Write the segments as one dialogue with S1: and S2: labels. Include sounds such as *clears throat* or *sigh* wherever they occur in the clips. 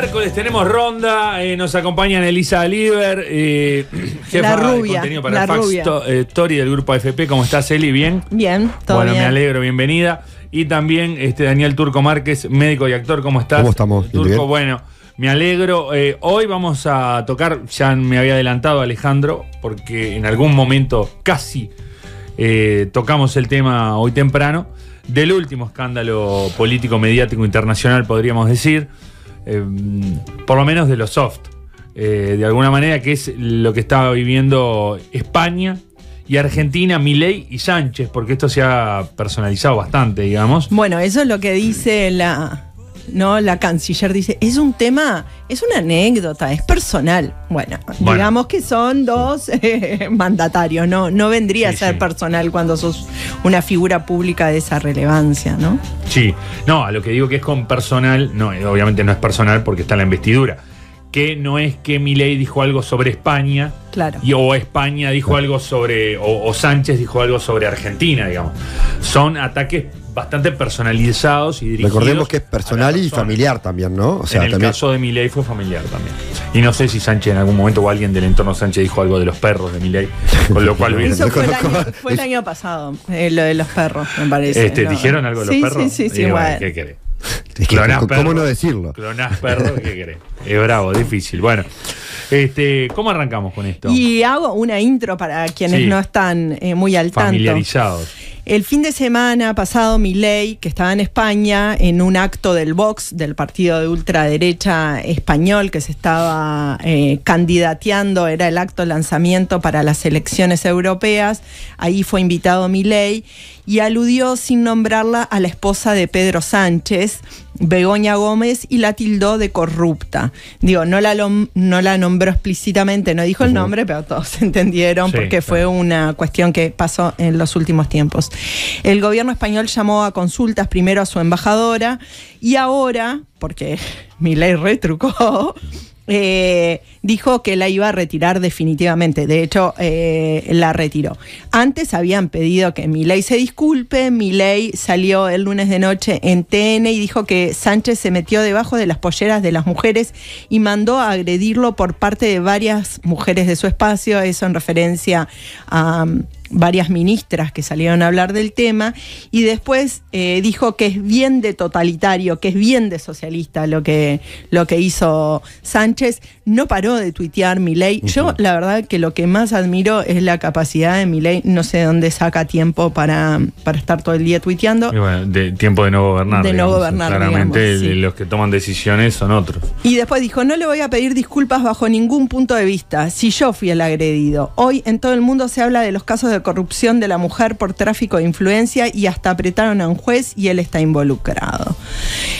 S1: miércoles tenemos ronda, eh, nos acompañan Elisa Aliber, eh, *clears throat* jefa
S2: La rubia,
S1: de contenido para
S2: la
S1: Fax
S2: rubia.
S1: To- eh, Story del grupo AFP. ¿Cómo estás, Eli? ¿Bien?
S2: Bien, todo
S1: bueno,
S2: bien.
S1: me alegro, bienvenida. Y también este Daniel Turco Márquez, médico y actor, ¿cómo estás?
S3: ¿Cómo estamos?
S1: Turco,
S3: bien.
S1: bueno, me alegro. Eh, hoy vamos a tocar, ya me había adelantado Alejandro, porque en algún momento casi eh, tocamos el tema hoy temprano, del último escándalo político mediático internacional, podríamos decir, eh, por lo menos de los soft, eh, de alguna manera, que es lo que estaba viviendo España y Argentina, Milei y Sánchez, porque esto se ha personalizado bastante, digamos.
S2: Bueno, eso es lo que dice la, no, la canciller. Dice, es un tema, es una anécdota, es personal. Bueno,
S1: Bueno.
S2: digamos que son dos *laughs* eh, mandatarios, no, no vendría
S1: Sí,
S2: a ser
S1: sí.
S2: personal cuando sos una figura pública de esa relevancia, ¿no?
S1: Sí, no, a lo que digo que es con personal, no, eh, obviamente no es personal porque está en la investidura. Que no es que Milei dijo algo sobre España
S2: Claro.
S1: y, o España dijo algo sobre, o, o Sánchez dijo algo sobre Argentina, digamos. Son ataques bastante personalizados y dirigidos.
S3: Recordemos que es personal y familiar también, ¿no? O sea,
S1: en el
S3: también.
S1: caso de Milei fue familiar también. Y no sé si Sánchez en algún momento o alguien del entorno Sánchez dijo algo de los perros de Milei, *laughs* con lo cual
S2: Eso fue el, *laughs* año, fue el año pasado, eh, lo de los perros, me parece.
S1: este,
S2: ¿no?
S1: dijeron algo de los
S2: Sí,
S1: perros.
S2: Sí, sí, sí,
S1: Y bueno,
S2: bueno.
S1: ¿Qué querés? *laughs*
S3: Es que,
S1: Clonás
S3: ¿Cómo
S1: perro.
S3: no decirlo?
S1: Clonás perro, ¿qué querés? Es bravo, difícil. Bueno, este, ¿cómo arrancamos con esto?
S2: Y hago una intro para quienes
S1: Sí.
S2: no están eh, muy al tanto.
S1: Familiarizados.
S2: El fin de semana pasado, Milei, que estaba en España, en un acto del Vox, del partido de ultraderecha español, que se estaba eh, candidateando, era el acto lanzamiento para las elecciones europeas. Ahí fue invitado Milei y aludió sin nombrarla a la esposa de Pedro Sánchez, Begoña Gómez, y la tildó de corrupta. Digo, no la, no la nombró explícitamente, no dijo el nombre, pero todos *laughs* entendieron
S1: Sí,
S2: porque fue una cuestión que pasó en los últimos tiempos. El gobierno español llamó a consultas primero a su embajadora y ahora, porque *laughs* mi ley retrucó, eh, dijo que la iba a retirar definitivamente. De hecho, eh, la retiró. Antes habían pedido que Milei se disculpe. Milei salió el lunes de noche en TN y dijo que Sánchez se metió debajo de las polleras de las mujeres y mandó a agredirlo por parte de varias mujeres de su espacio. Eso en referencia a um, varias ministras que salieron a hablar del tema. Y después eh, dijo que es bien de totalitario, que es bien de socialista lo que, lo que hizo Sánchez. No paró de tuitear Milei. Yo, la verdad, que lo que más admiro es la capacidad de Milei. No sé de dónde saca tiempo para, para estar todo el día tuiteando.
S1: Y bueno, de tiempo de no gobernar.
S2: De no
S1: digamos.
S2: gobernar,
S1: Claramente
S2: digamos, sí.
S1: los que toman decisiones son otros.
S2: Y después dijo, no le voy a pedir disculpas bajo ningún punto de vista, si yo fui el agredido. Hoy en todo el mundo se habla de los casos de corrupción de la mujer por tráfico de influencia y hasta apretaron a un juez y él está involucrado.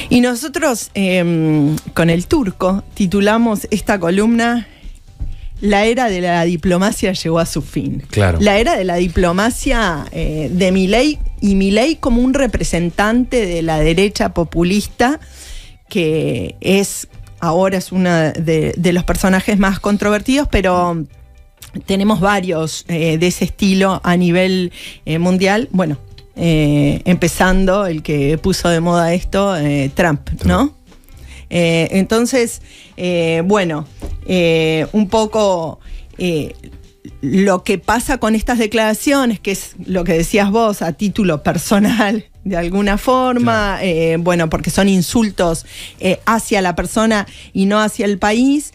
S2: Y nosotros eh, con el turco titulamos esta columna la era de la diplomacia llegó a su fin.
S1: Claro.
S2: La era de la diplomacia eh, de Milei y Milei como un representante de la derecha populista que es ahora es uno de, de los personajes más controvertidos, pero tenemos varios eh, de ese estilo a nivel eh, mundial. Bueno, eh, empezando el que puso de moda esto, Trump, ¿no? Eh, entonces, eh, bueno, eh, un poco lo que pasa con estas declaraciones, que es lo que decías vos a título personal, de alguna forma, eh, bueno, porque son insultos eh, hacia la persona y no hacia el país.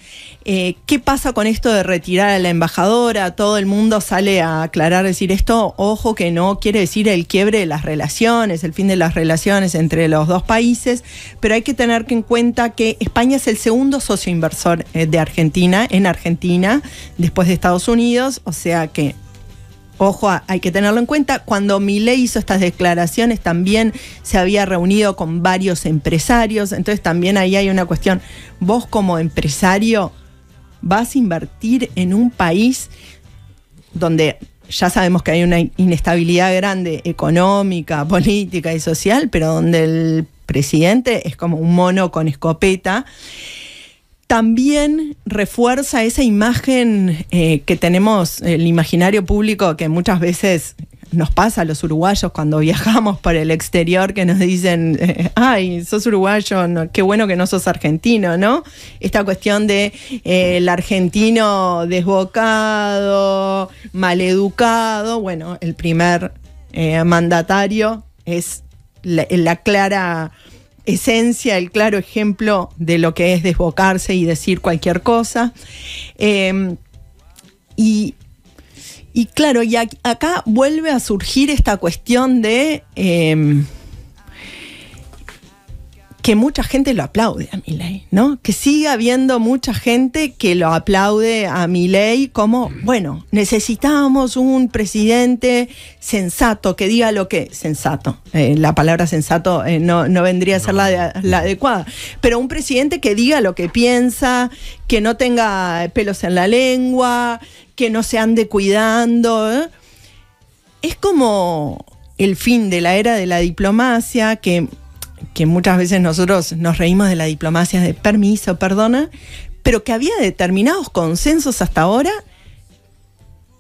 S2: Eh, ¿Qué pasa con esto de retirar a la embajadora? Todo el mundo sale a aclarar, decir esto, ojo que no quiere decir el quiebre de las relaciones, el fin de las relaciones entre los dos países, pero hay que tener en cuenta que España es el segundo socio inversor de Argentina, en Argentina, después de Estados Unidos, o sea que Ojo, hay que tenerlo en cuenta. Cuando Milei hizo estas declaraciones, también se había reunido con varios empresarios. Entonces, también ahí hay una cuestión. Vos, como empresario, vas a invertir en un país donde ya sabemos que hay una inestabilidad grande económica, política y social, pero donde el presidente es como un mono con escopeta también refuerza esa imagen eh, que tenemos, el imaginario público, que muchas veces nos pasa a los uruguayos cuando viajamos por el exterior que nos dicen, eh, ay, sos uruguayo, no, qué bueno que no sos argentino, ¿no? Esta cuestión de eh, el argentino desbocado, maleducado, bueno, el primer eh, mandatario es la clara esencia, el claro ejemplo de lo que es desbocarse y decir cualquier cosa. Eh, y, y claro, y ac- acá vuelve a surgir esta cuestión de eh, que mucha gente lo aplaude a Milei, ¿no? Que siga habiendo mucha gente que lo aplaude a Milei como, bueno, necesitamos un presidente sensato, que diga lo que... Sensato, eh, la palabra sensato eh, no, no vendría a ser la, de- la adecuada, pero un presidente que diga lo que piensa, que no tenga pelos en la lengua, que no se ande cuidando. ¿eh? Es como el fin de la era de la diplomacia, que, que muchas veces nosotros nos reímos de la diplomacia de permiso, perdona, pero que había determinados consensos hasta ahora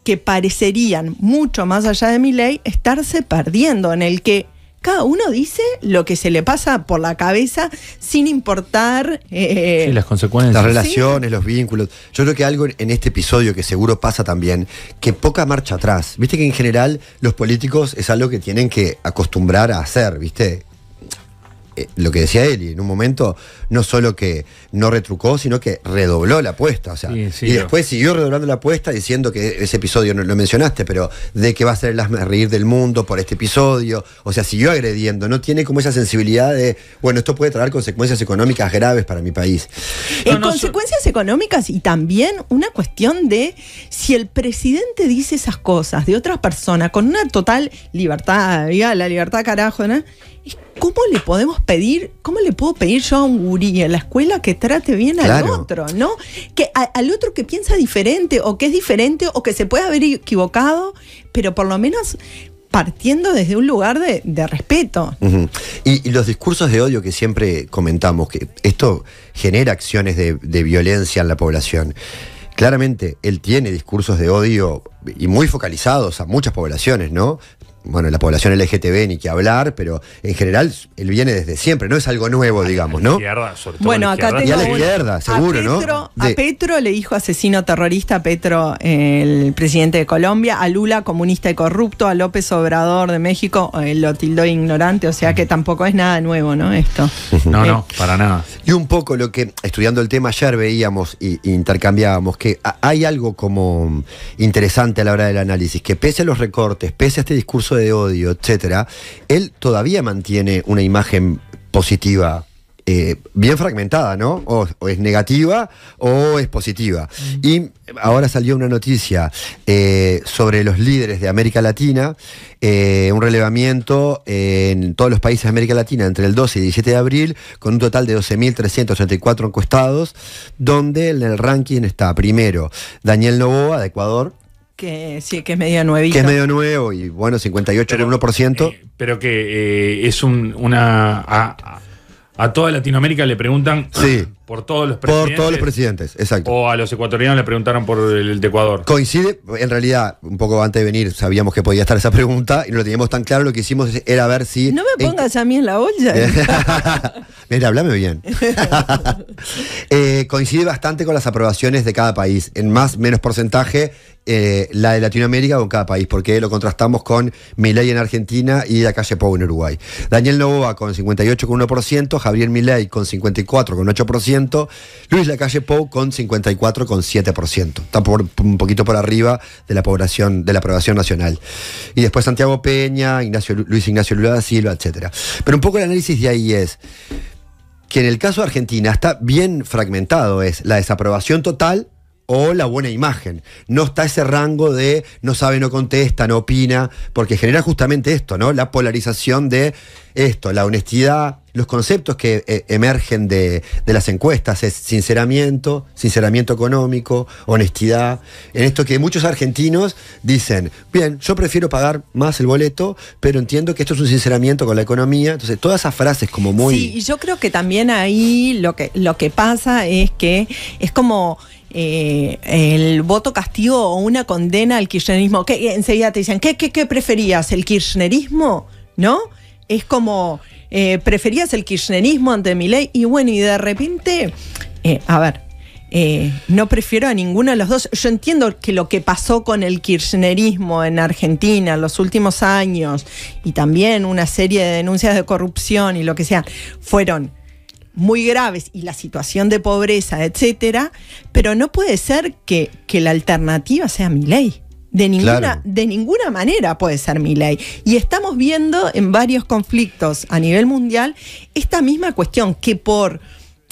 S2: que parecerían, mucho más allá de mi ley, estarse perdiendo, en el que cada uno dice lo que se le pasa por la cabeza sin importar... eh,
S1: Sí, las consecuencias.
S3: Las relaciones, los vínculos. Yo creo que algo en este episodio que seguro pasa también, que poca marcha atrás. Viste que en general los políticos es algo que tienen que acostumbrar a hacer, ¿viste? Eh, lo que decía Eli, en un momento no solo que no retrucó, sino que redobló la apuesta. O sea,
S1: Sí, sí,
S3: y después siguió redoblando la apuesta diciendo que ese episodio no lo mencionaste, pero de que va a ser el hazme reír del mundo por este episodio. O sea, siguió agrediendo. No tiene como esa sensibilidad de, bueno, esto puede traer consecuencias económicas graves para mi país.
S2: En
S1: No, no,
S2: consecuencias económicas y también una cuestión de si el presidente dice esas cosas de otra persona con una total libertad, diga la libertad carajo, ¿no? ¿Cómo le podemos pedir, cómo le puedo pedir yo a un gurí en la escuela que trate bien al otro, ¿no? Que a- al otro que piensa diferente o que es diferente o que se puede haber equivocado, pero por lo menos partiendo desde un lugar de, de respeto.
S3: Y, y los discursos de odio que siempre comentamos, que esto genera acciones de, de violencia en la población. Claramente, él tiene discursos de odio y muy focalizados a muchas poblaciones, ¿no? Bueno, la población LGTB ni que hablar, pero en general él viene desde siempre, no es algo nuevo, digamos, ¿no?
S1: Izquierda, sobre todo
S2: Bueno,
S1: la
S2: acá tengo
S3: Y a la izquierda, seguro,
S2: a
S3: ¿no?
S2: Petro,
S3: De-
S2: A Petro le dijo asesino terrorista, a Petro, el presidente de Colombia, a Lula comunista y corrupto, a López Obrador de México, eh, lo tildó ignorante, o sea que tampoco es nada nuevo, ¿no? Esto.
S1: No,
S2: Eh,
S1: no, para nada.
S3: Y un poco lo que, estudiando el tema ayer, veíamos y, y intercambiábamos que a- hay algo como interesante a la hora del análisis, que pese a los recortes, pese a este discurso de odio, etcétera, él todavía mantiene una imagen positiva. eh, bien fragmentada, ¿no? O, o es negativa o es positiva. Y ahora salió una noticia eh, sobre los líderes de América Latina, eh, un relevamiento en todos los países de América Latina entre el 12 y 17 de abril, con un total de 12.334 encuestados, donde en el ranking está primero Daniel Novoa de Ecuador,
S2: Que sí, que es medio nuevito.
S3: que es medio nuevo y bueno, 58,1%.
S1: Eh, pero que eh, es un, una. A, a toda Latinoamérica le preguntan
S3: Sí.
S1: Por todos los
S3: por
S1: presidentes.
S3: todos los presidentes, exacto.
S1: O a los ecuatorianos le preguntaron por el de Ecuador.
S3: Coincide, en realidad, un poco antes de venir sabíamos que podía estar esa pregunta y no lo teníamos tan claro, lo que hicimos era ver si...
S2: No me
S3: en-
S2: pongas a mí en la olla. *laughs*
S3: Mira, hablame bien. *laughs* Eh, coincide bastante con las aprobaciones de cada país. En más, menos porcentaje, eh, la de Latinoamérica con cada país, porque lo contrastamos con Milei en Argentina y la calle Pou en Uruguay. Daniel Novoa con 58,1%, Javier Milei con 54,8%, Luis Lacalle Pou con 54,7%. Está un poquito por arriba de la población, de la aprobación nacional. Y después Santiago Peña, Ignacio, Luis Ignacio Lula da Silva, etcétera. Pero un poco el análisis de ahí es que en el caso de Argentina está bien fragmentado, es la desaprobación total o la buena imagen. No está ese rango de no sabe, no contesta, no opina, porque genera justamente esto, ¿no? La polarización de esto, la honestidad, los conceptos que eh, emergen de, de las encuestas es sinceramiento, sinceramiento económico, honestidad. En esto que muchos argentinos dicen, bien, yo prefiero pagar más el boleto, pero entiendo que esto es un sinceramiento con la economía. Entonces, todas esas frases como muy...
S2: Sí, y yo creo que también ahí lo que, lo que pasa es que es como eh, el voto castigo o una condena al kirchnerismo, que enseguida te dicen, ¿qué, qué, qué preferías? ¿El kirchnerismo? ¿No? Es como, eh, ¿preferías el kirchnerismo ante mi ley? Y bueno, y de repente, eh, a ver, no prefiero a ninguno de los dos. Yo entiendo que lo que pasó con el kirchnerismo en Argentina en los últimos años y también una serie de denuncias de corrupción y lo que sea, fueron muy graves y la situación de pobreza, etcétera, pero no puede ser que, que la alternativa sea mi ley. De ninguna,
S3: Claro.
S2: de ninguna manera puede ser mi ley. Y estamos viendo en varios conflictos a nivel mundial esta misma cuestión, que por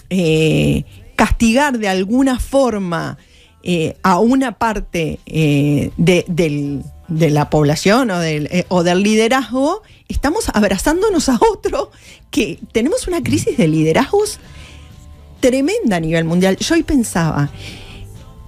S2: eh, castigar de alguna forma eh, a una parte eh, de, del- de la población o del, eh, o del liderazgo, estamos abrazándonos a otro que tenemos una crisis de liderazgos tremenda a nivel mundial. Yo hoy pensaba,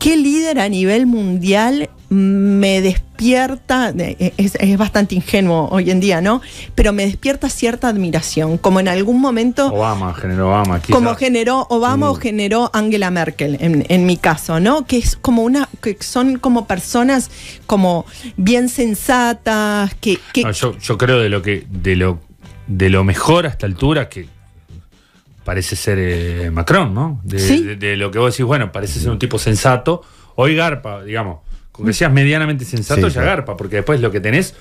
S2: ¿qué líder a nivel mundial me despierta? eh, Es, es bastante ingenuo hoy en día, ¿no? Pero me despierta cierta admiración, como en algún momento
S1: Obama, generó Obama.
S2: como generó Obama o generó Angela Merkel en, en mi caso, ¿no? Que es como una, que son como personas como bien sensatas, que, que
S1: No, yo, yo creo de lo que de lo de lo mejor a esta altura que parece ser eh, Macron, ¿no? De,
S2: Sí.
S1: de- de lo que vos decís, bueno, parece ser un tipo sensato. Hoy Garpa, digamos, con que seas medianamente sensato
S3: Sí,
S1: ya
S3: claro.
S1: Garpa, porque después lo que tenés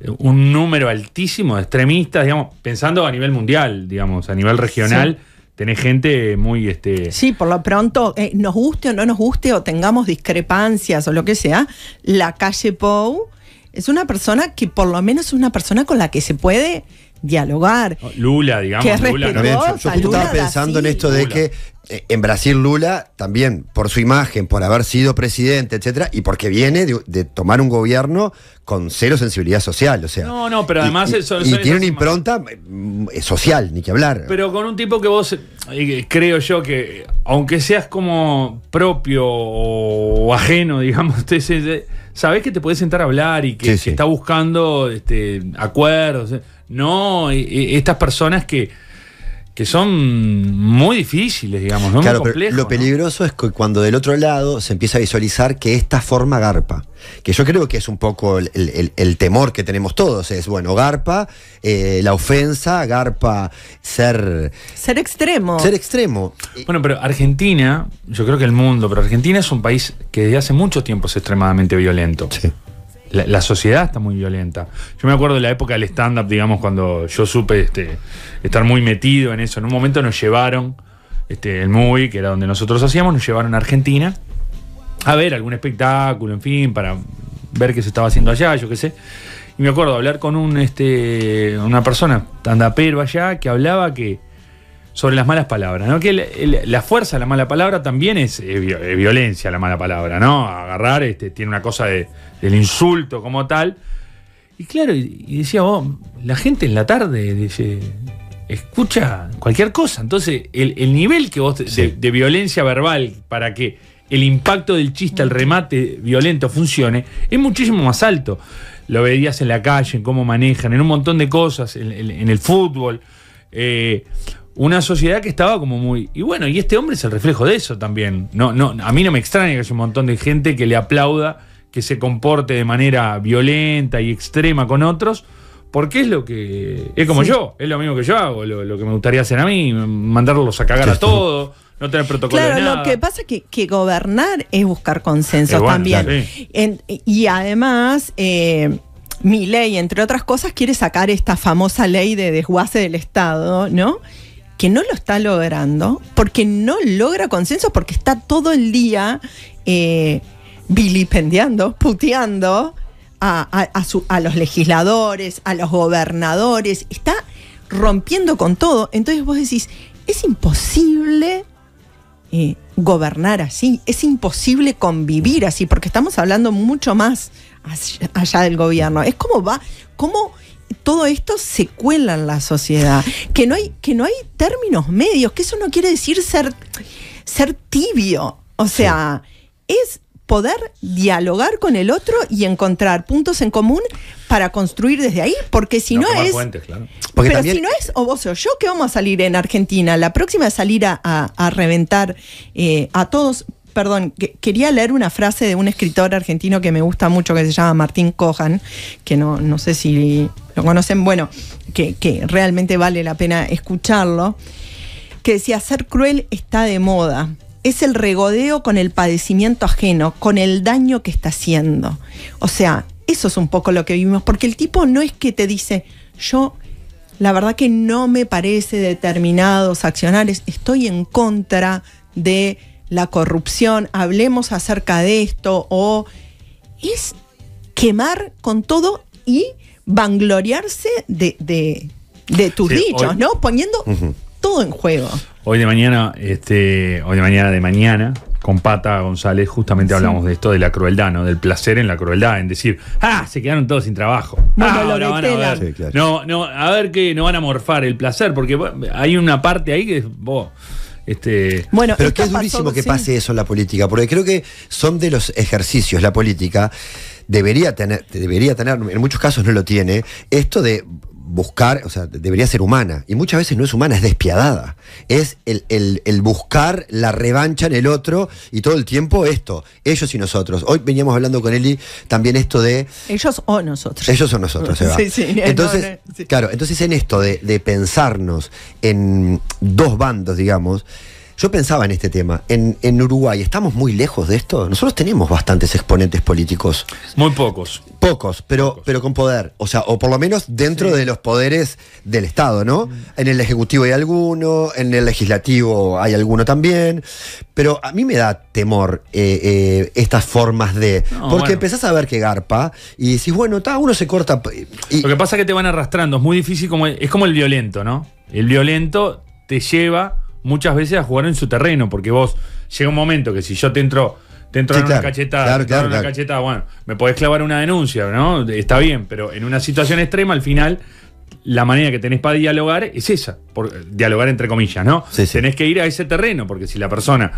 S1: eh, un número altísimo de extremistas, digamos, pensando a nivel mundial, digamos, a nivel regional, tenés gente muy este
S2: Sí, por lo pronto, eh, nos guste o no nos guste o tengamos discrepancias o lo que sea, la calle Pou es una persona que por lo menos es una persona con la que se puede dialogar.
S1: Lula, digamos,
S2: Que es
S1: Lula, ¿no?
S3: Yo, yo
S2: Lula
S3: estaba pensando en esto de
S1: Lula.
S3: que eh, en Brasil Lula también por su imagen, por haber sido presidente, etcétera, y porque viene de, de tomar un gobierno con cero sensibilidad social, o sea.
S1: No, no, pero además
S3: y,
S1: eso-
S3: y
S1: eso-
S3: tiene una impronta mm, eh, social, ni que hablar.
S1: Pero con un tipo que vos, eh, creo yo que, aunque seas como propio o ajeno, digamos, *laughs* te- se- se- sabés que te puedes sentar a hablar y que,
S3: Sí,
S1: que
S3: sí.
S1: está buscando este, acuerdos. No, eh, eh, estas personas que, que son muy difíciles, digamos, ¿no?
S3: Claro,
S1: muy
S3: pero
S1: complejo.
S3: lo
S1: ¿no?
S3: peligroso es que cuando del otro lado se empieza a visualizar que esta forma garpa, que yo creo que es un poco el, el- el- el temor que tenemos todos, es, bueno, garpa, eh, la ofensa, garpa, ser,
S2: Ser extremo.
S3: ser extremo.
S1: Bueno, pero Argentina, yo creo que el mundo, pero Argentina es un país que desde hace mucho tiempo es extremadamente violento.
S3: Sí.
S1: La, sociedad está muy violenta. Yo me acuerdo de la época del stand-up, digamos, cuando yo supe este, estar muy metido en eso. En un momento nos llevaron, este, el movie, que era donde nosotros hacíamos, nos llevaron a Argentina a ver algún espectáculo, en fin, para ver qué se estaba haciendo allá, yo qué sé. Y me acuerdo hablar con un, este, una persona, tandapero allá, que hablaba que sobre las malas palabras, ¿no? Que el- el- la fuerza de la mala palabra también es, vi- violencia, la mala palabra, ¿no? Agarrar, este, tiene una cosa de- del insulto como tal. Y claro, y, y decía, vos, la gente en la tarde dice, escucha cualquier cosa. Entonces, el, el nivel que vos de, violencia verbal para que el impacto del chiste, el remate violento funcione, es muchísimo más alto. Lo veías en la calle, en cómo manejan, en un montón de cosas, en, en- en el fútbol. Eh, una sociedad que estaba como muy. Y bueno, y este hombre es el reflejo de eso también. No, no, a mí no me extraña que haya un montón de gente que le aplauda que se comporte de manera violenta y extrema con otros, porque es lo que. Es como
S2: Sí.
S1: yo, es lo mismo que yo hago, lo, lo que me gustaría hacer a mí, mandarlos a cagar a todos, no tener protocolo de
S2: Claro,
S1: nada.
S2: lo que pasa es que, que gobernar es buscar consensos
S1: bueno,
S2: también.
S1: claro.
S2: En- y además, eh, mi ley, entre otras cosas, quiere sacar esta famosa ley de desguace del Estado, ¿no? Que no lo está logrando, porque no logra consenso, porque está todo el día eh, vilipendiando, puteando a, a- su- a los legisladores, a los gobernadores, está rompiendo con todo. Entonces vos decís, es imposible eh, gobernar así, es imposible convivir así, porque estamos hablando mucho más allá, allá del gobierno. Es como va, cómo todo esto se cuela en la sociedad, que no hay, que no hay términos medios, que eso no quiere decir ser, ser tibio. O sea, es poder dialogar con el otro y encontrar puntos en común para construir desde ahí, porque si no, es...
S1: claro.
S3: Porque
S2: Pero
S3: también-
S2: si no es o vos o yo, ¿qué vamos a salir en Argentina? La próxima es salir a, a- a reventar eh, a todos. perdón, que- quería leer una frase de un escritor argentino que me gusta mucho, que se llama Martín Cojan, que no, no sé si lo conocen, bueno, que, que realmente vale la pena escucharlo, que decía, ser cruel está de moda. Es el regodeo con el padecimiento ajeno, con el daño que está haciendo. O sea, eso es un poco lo que vivimos, porque el tipo no es que te dice, yo la verdad que no me parece determinados accionarios, estoy en contra de la corrupción, hablemos acerca de esto, o es quemar con todo y vangloriarse de, de- de tus
S1: Sí,
S2: dichos,
S1: hoy-
S2: ¿no? Poniendo todo en juego.
S1: Hoy de mañana, este, hoy de mañana de mañana, con Pata González, justamente
S2: Sí.
S1: hablamos de esto, de la crueldad, ¿no? Del placer en la crueldad, en decir, ah, se quedaron todos sin trabajo.
S2: No,
S1: ah, ahora van a ver.
S3: Sí, claro.
S1: No, no, a ver que no van a morfar el placer, porque hay una parte ahí que vos, este.
S2: Bueno,
S3: Pero que es
S2: pasó-
S3: durísimo que
S2: sí.
S3: pase eso en la política, porque creo que son de los ejercicios, la política debería tener, debería tener, en muchos casos no lo tiene, esto de buscar, o sea, debería ser humana, y muchas veces no es humana, es despiadada. Es el, el- el buscar la revancha en el otro y todo el tiempo esto, ellos y nosotros. Hoy veníamos hablando con Eli también esto de
S2: Ellos o nosotros.
S3: ellos son nosotros, Eva. *laughs*
S2: Sí, sí, no,
S3: Entonces,
S2: no, sí.
S3: claro, entonces en esto de, de pensarnos en dos bandos, digamos, yo pensaba en este tema. En, en Uruguay, ¿estamos muy lejos de esto? Nosotros tenemos bastantes exponentes políticos.
S1: Muy pocos.
S3: Pocos, pero, pero con poder. O sea, o por lo menos dentro de los poderes del Estado, ¿no? En el Ejecutivo hay alguno, en el Legislativo hay alguno también. Pero a mí me da temor eh, eh, estas formas de.
S1: No,
S3: porque
S1: bueno.
S3: empezás a ver que garpa y decís, bueno, ta, uno se corta. Y,
S1: Lo que pasa es que te van arrastrando, es muy difícil, como es como el violento, ¿no? El violento te lleva muchas veces a jugar en su terreno, porque vos llega un momento que si yo te entro, te entro
S3: Sí,
S1: en
S3: claro.
S1: una cachetada,
S3: Claro,
S1: en una cachetada, bueno, me podés clavar una denuncia, ¿no? Está bien, pero en una situación extrema, al final, la manera que tenés para dialogar es esa, por, dialogar entre comillas, ¿no?
S3: Sí, sí.
S1: Tenés que ir a ese terreno, porque si la persona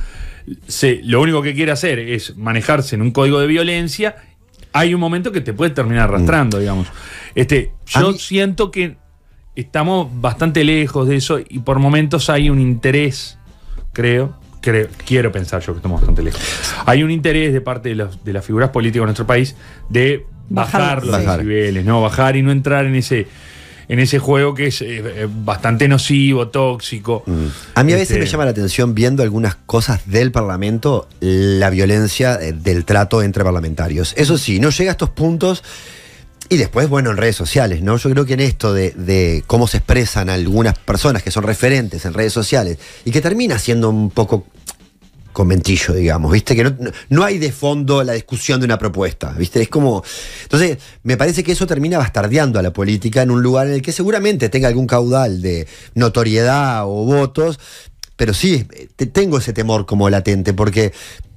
S1: se, lo único que quiere hacer es manejarse en un código de violencia, hay un momento que te puede terminar arrastrando, digamos. Este, yo
S3: mí-
S1: siento que estamos bastante lejos de eso y por momentos hay un interés, creo, creo quiero pensar yo que estamos bastante lejos. Hay un interés de parte de, los- de las figuras políticas de nuestro país de bajar
S2: Bajar,
S1: los
S3: Bajar.
S1: decibeles, ¿no? Bajar y no entrar en ese en ese juego que es eh, eh, bastante nocivo, tóxico.
S3: A mí a veces
S1: Este,
S3: me llama la atención viendo algunas cosas del Parlamento, la violencia eh, del trato entre parlamentarios. Eso sí, no llega a estos puntos. Y después, bueno, en redes sociales, ¿no? Yo creo que en esto de, de cómo se expresan algunas personas que son referentes en redes sociales y que termina siendo un poco conventillo, digamos, ¿viste? Que no- no hay de fondo la discusión de una propuesta, ¿viste? Es como... Entonces, me parece que eso termina bastardeando a la política en un lugar en el que seguramente tenga algún caudal de notoriedad o votos, pero sí, te- tengo ese temor como latente, porque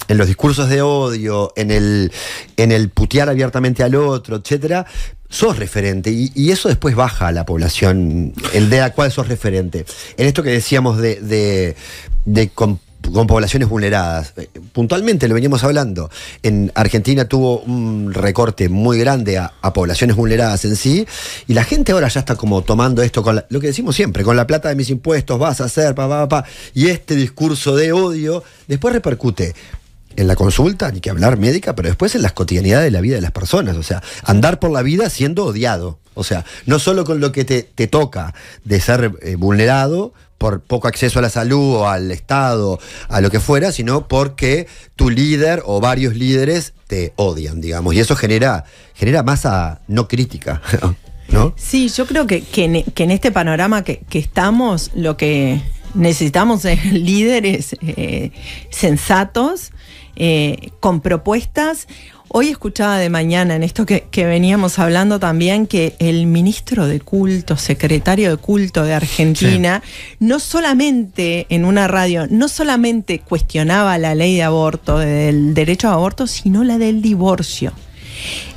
S3: en los discursos de odio, en el, en el putear abiertamente al otro, etcétera, sos referente y, y eso después baja a la población, el de la cual sos referente. En esto que decíamos de, de, de con, poblaciones vulneradas, eh, puntualmente lo veníamos hablando, en Argentina tuvo un recorte muy grande a, a poblaciones vulneradas en sí y la gente ahora ya está como tomando esto con la- lo que decimos siempre, con la plata de mis impuestos vas a hacer, pa, pa, pa, y este discurso de odio después repercute en la consulta, ni que hablar médica, pero después en las cotidianidades de la vida de las personas. O sea, andar por la vida siendo odiado. O sea, no solo con lo que te, te toca de ser eh, vulnerado por poco acceso a la salud o al Estado, a lo que fuera, sino porque tu líder o varios líderes te odian, digamos. Y eso genera, genera masa no crítica, *laughs* ¿no?
S2: Sí, yo creo que, que en, este panorama que, que estamos, lo que necesitamos es *laughs* líderes eh, sensatos, eh, con propuestas. Hoy escuchaba de mañana en esto que, que veníamos hablando también que el ministro de culto, secretario de culto de Argentina, no solamente en una radio, no solamente cuestionaba la ley de aborto, del derecho a aborto, sino la del divorcio.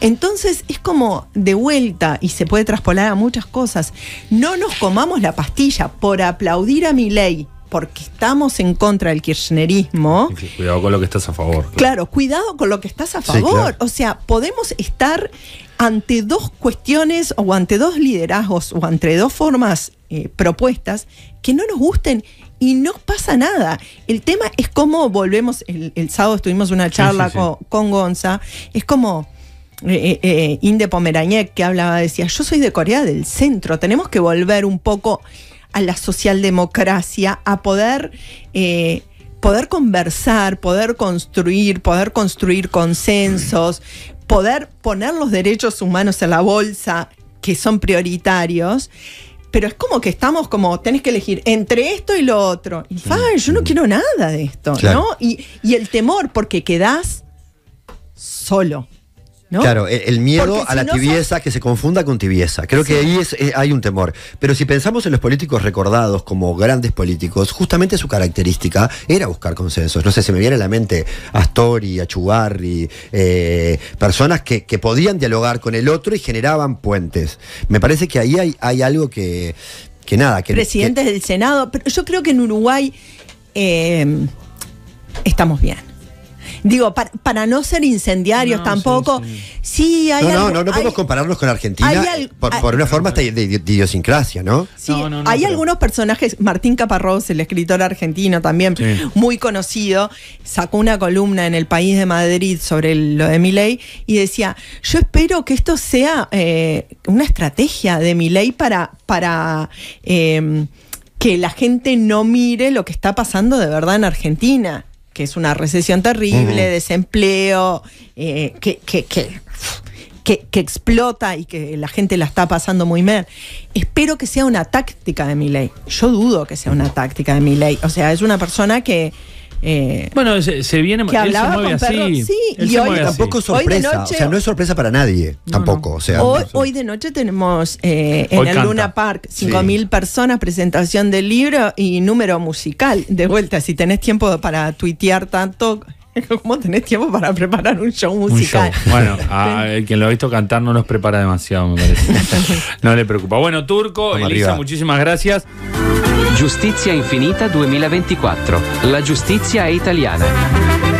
S2: Entonces es como de vuelta y se puede traspolar a muchas cosas. No nos comamos la pastilla por aplaudir a mi ley porque estamos en contra del kirchnerismo.
S1: Cuidado con lo que estás a favor.
S2: Claro, cuidado con lo que estás a
S3: Sí,
S2: favor.
S3: claro.
S2: O sea, podemos estar ante dos cuestiones o ante dos liderazgos o ante dos formas eh, propuestas que no nos gusten y no pasa nada. El tema es cómo volvemos, el, el sábado tuvimos una charla
S1: sí, sí.
S2: Con, con Gonza, es como eh, eh, Inde Pomeraniec que hablaba, decía, yo soy de Corea del Centro, tenemos que volver un poco a la socialdemocracia, a poder... eh, poder conversar, poder construir, poder construir consensos, poder poner los derechos humanos en la bolsa, que son prioritarios, pero es como que estamos como, tenés que elegir entre esto y lo otro. Y fa, yo no quiero nada de esto,
S3: Claro.
S2: ¿no? Y, y el temor, porque quedás solo. ¿No?
S3: Claro, el, el miedo a la
S2: no
S3: tibieza que se confunda con tibieza. Creo que ahí es, eh, hay un temor. Pero si pensamos en los políticos recordados como grandes políticos, justamente su característica era buscar consensos. No sé, se me viene a la mente Astori, Achugarri, eh, personas que, que podían dialogar con el otro y generaban puentes. Me parece que ahí hay, hay algo que, que nada, que...
S2: presidentes del Senado, pero yo creo que en Uruguay eh, estamos bien. Digo, para, para no ser incendiarios
S1: No,
S2: tampoco,
S1: sí,
S2: sí, hay
S3: no, no,
S2: algo-
S3: no, no podemos
S2: hay-
S3: compararnos con Argentina
S2: hay al-
S3: eh, por,
S2: hay-
S3: por una forma hasta de, de- de idiosincrasia, ¿no?
S2: Sí,
S1: No, no, no,
S2: hay
S1: pero-
S2: algunos personajes, Martín Caparrós, el escritor argentino también,
S1: Sí.
S2: muy conocido, sacó una columna en el País de Madrid sobre el- lo de Milei y decía, yo espero que esto sea eh, una estrategia de Milei para, para eh, que la gente no mire lo que está pasando de verdad en Argentina, que es una recesión terrible, desempleo, eh, que, que, que que, que explota y que la gente la está pasando muy mal. Espero que sea una táctica de mi ley. Yo dudo que sea una táctica de mi ley. O sea, es una persona que. Eh,
S1: Bueno, se, se viene,
S2: Que
S1: él se
S2: hablaba
S1: mueve así.
S2: sí,
S1: Él
S2: y
S1: se
S2: hoy
S1: mueve así.
S3: Tampoco es
S2: Hoy de
S3: sorpresa,
S2: noche-
S3: o sea, no es sorpresa para nadie, tampoco. O sea,
S2: hoy,
S3: no-
S2: hoy de noche tenemos eh, en
S1: Hoy
S2: el
S1: canta.
S2: Luna Park
S3: Sí.
S2: 5.000 personas, presentación del libro y número musical. De vuelta, si tenés tiempo para tuitear tanto, *laughs* ¿cómo tenés tiempo para preparar un show
S1: Un
S2: musical?
S1: show. Bueno, *laughs* a el quien lo ha visto cantar no los prepara demasiado, me parece. *laughs* no le preocupa. Bueno, Turco,
S3: Vamos
S1: Elisa,
S3: arriba.
S1: muchísimas gracias.
S4: Giustizia Infinita 2024. La giustizia è italiana.